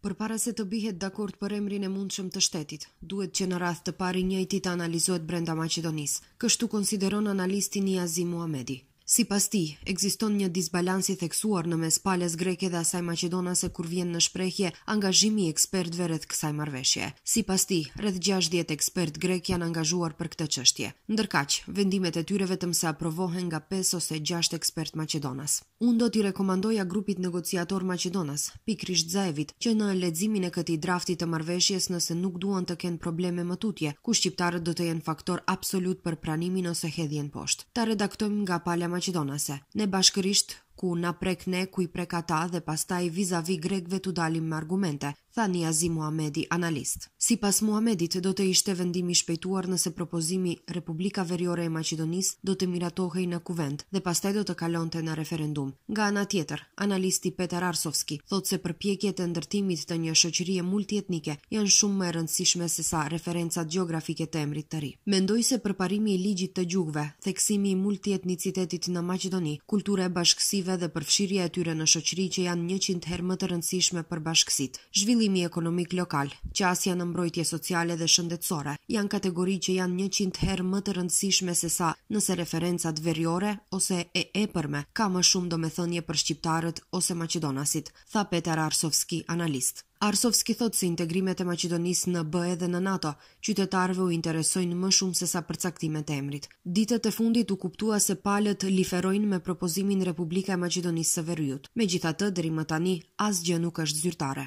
Përpara se të bihet dakord për emrin e mundshëm të shtetit, duhet që në radhë të parë i njëjti të analizohet brenda Maqedonisë, kështu konsideron analisti Niazi Muhamedi. Sipas tij, ekziston një disbalans i theksuar në mes palës greke dhe asaj maqedonase kur vjen në shprehje angazhimi i ekspertëve rreth kësaj marrëveshje. Sipas tij, rreth gjashtëdhjetë ekspertë grekë janë angazhuar për këtë çështje. Ndërkaq, vendimet e tyre vetëm se aprovohen nga pesë ose gjashtë ekspertë maqedonas. Unë do t'i rekomandoja grupit negociator maqedonas, pikërisht Zaevit, që në leximin e këtij drafti të marrëveshjes nëse nuk duan të kenë probleme më tutje, ku shqiptarët do të jenë faktor absolut për pranimin ose hedhjen poshtë, ta redaktojmë nga pala maqedonase, ne bashkërisht, ku na prek ne, ku i prek ata dhe pastaj vis-a-vis grekëve t'u dalim me argumente. tha Niazi Muhamedi, analist. Sipas Muhamedit, do të ishte vendim i shpejtuar nëse propozimi Republika Veriore e Maqedonisë do të miratohej në Kuvend dhe pastaj do të kalonte në referendum. Nga ana tjetër, analisti Petar Arsovski thotë se përpjekjet e ndërtimit të një shoqërie multietnike janë shumë më e rëndësishme sesa referencat gjeografike të emrit të ri. Mendoj se përparimi i ligjit të gjuhëve, theksimi i multietnicitetit në Maqedoni, kultura e bashkësive dhe përfshirja e tyre në shoqëri që janë njëqind herë më të rëndësishme për bashkësitë, zhvillimi ekonomik lokal, qasja në mbrojtje sociale dhe shëndetësore, janë kategori që janë njëqind herë më të rëndësishme sesa nëse referencat veriore ose e epërme ka më shumë domethënie për shqiptarët ose maqedonasit, tha Petar Arsovski, analist. Arsovski thotë se integrimet e Maqedonisë në BE dhe në NATO, qytetarëve u interesojnë më shumë se sa përcaktimet e emrit. Ditët e fundit u kuptua se palët liferojnë me propozimin Republika e Maqedonisë së Veriut. Megjithatë, deri më tani, asgjë nuk është zyrtare.